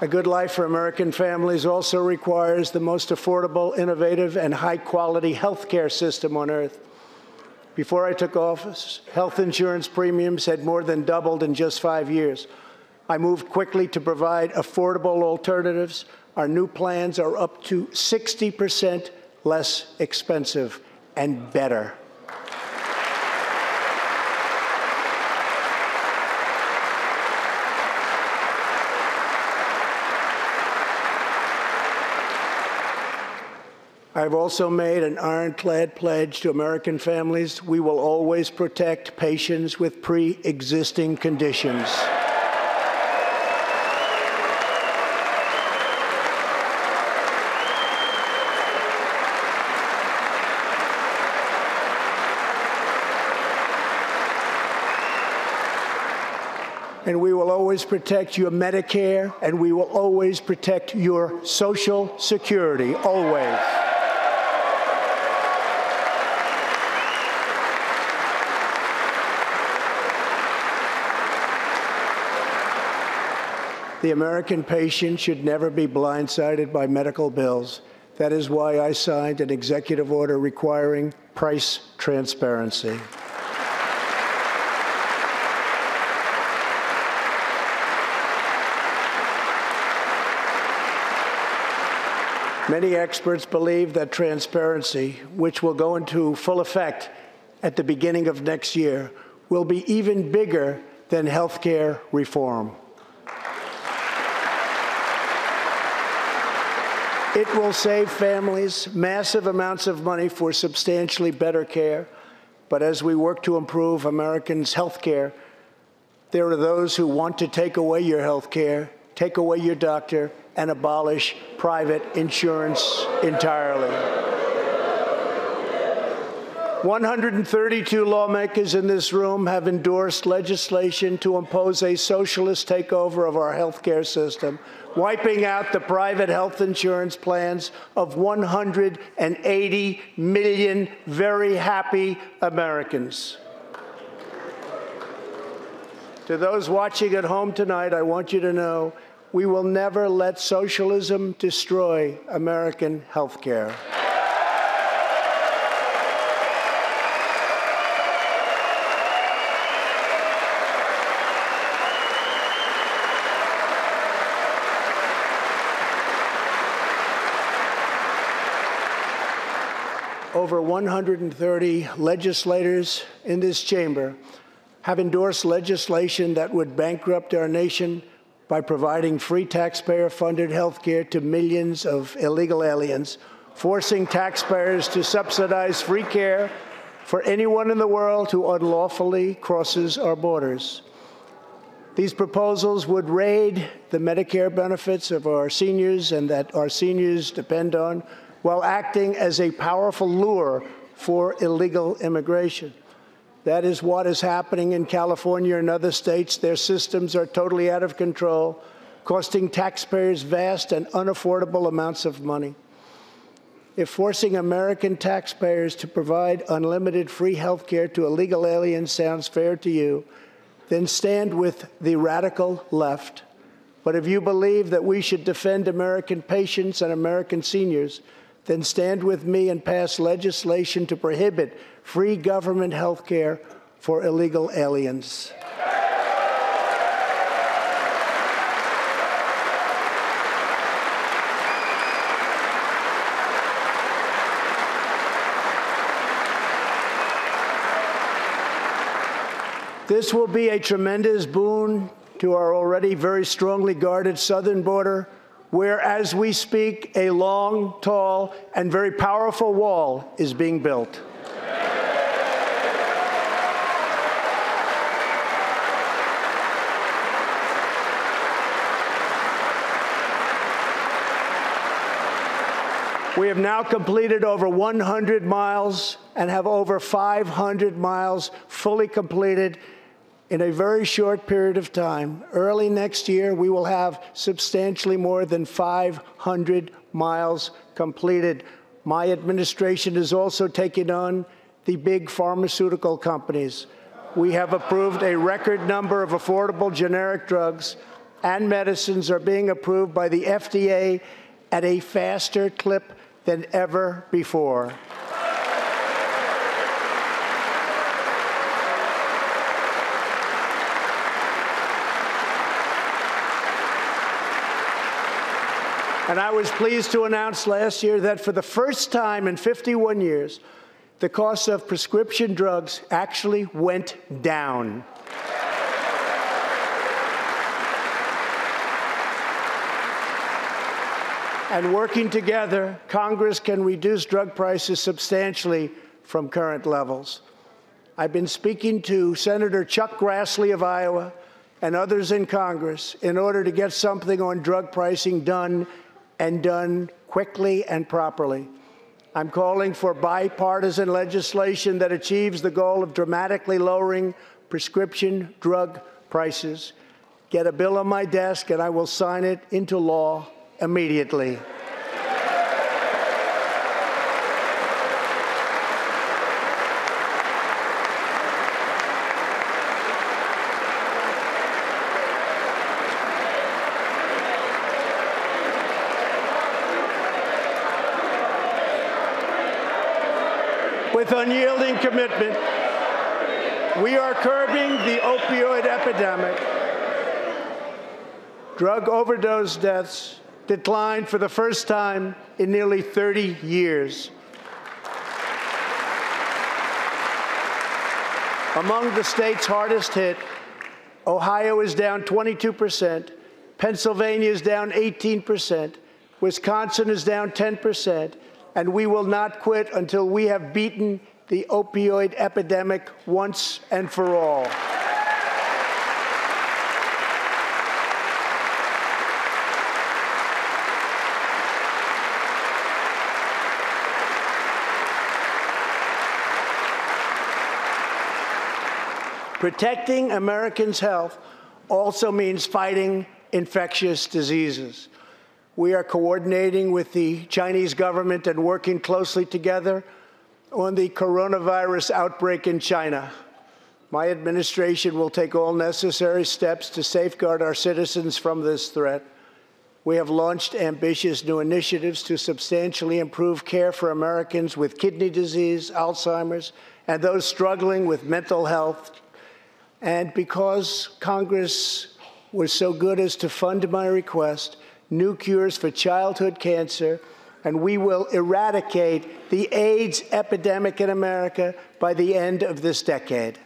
A good life for American families also requires the most affordable, innovative, and high quality health care system on earth. Before I took office, health insurance premiums had more than doubled in just five years. I moved quickly to provide affordable alternatives. Our new plans are up to 60% less expensive and better. I've also made an ironclad pledge to American families. We will always protect patients with pre existing conditions. and we will always protect your Medicare, and we will always protect your Social Security, always. The American patient should never be blindsided by medical bills. That is why I signed an executive order requiring price transparency. Many experts believe that transparency, which will go into full effect at the beginning of next year, will be even bigger than health care reform. It will save families massive amounts of money for substantially better care. But as we work to improve Americans' health care, there are those who want to take away your health care, take away your doctor, and abolish private insurance entirely. 132 lawmakers in this room have endorsed legislation to impose a socialist takeover of our health care system, wiping out the private health insurance plans of 180 million very happy Americans. To those watching at home tonight, I want you to know we will never let socialism destroy American health care. Over 130 legislators in this chamber have endorsed legislation that would bankrupt our nation by providing free taxpayer funded health care to millions of illegal aliens, forcing taxpayers to subsidize free care for anyone in the world who unlawfully crosses our borders. These proposals would raid the Medicare benefits of our seniors and that our seniors depend on while acting as a powerful lure for illegal immigration. That is what is happening in California and other states. Their systems are totally out of control, costing taxpayers vast and unaffordable amounts of money. If forcing American taxpayers to provide unlimited free health care to illegal aliens sounds fair to you, then stand with the radical left. But if you believe that we should defend American patients and American seniors, then stand with me and pass legislation to prohibit free government health care for illegal aliens. This will be a tremendous boon to our already very strongly guarded southern border where, as we speak, a long, tall, and very powerful wall is being built. We have now completed over 100 miles and have over 500 miles fully completed in a very short period of time. Early next year, we will have substantially more than 500 miles completed. My administration is also taking on the big pharmaceutical companies. We have approved a record number of affordable generic drugs and medicines are being approved by the FDA at a faster clip than ever before. And I was pleased to announce last year that for the first time in 51 years, the cost of prescription drugs actually went down. and working together, Congress can reduce drug prices substantially from current levels. I've been speaking to Senator Chuck Grassley of Iowa and others in Congress in order to get something on drug pricing done and done quickly and properly. I'm calling for bipartisan legislation that achieves the goal of dramatically lowering prescription drug prices. Get a bill on my desk and I will sign it into law immediately. With unyielding commitment, we are curbing the opioid epidemic. Drug overdose deaths declined for the first time in nearly 30 years. Among the states hardest hit, Ohio is down 22%, Pennsylvania is down 18%, Wisconsin is down 10%, and we will not quit until we have beaten the opioid epidemic once and for all. Protecting Americans' health also means fighting infectious diseases. We are coordinating with the Chinese government and working closely together on the coronavirus outbreak in China. My administration will take all necessary steps to safeguard our citizens from this threat. We have launched ambitious new initiatives to substantially improve care for Americans with kidney disease, Alzheimer's, and those struggling with mental health and because Congress was so good as to fund my request, new cures for childhood cancer, and we will eradicate the AIDS epidemic in America by the end of this decade.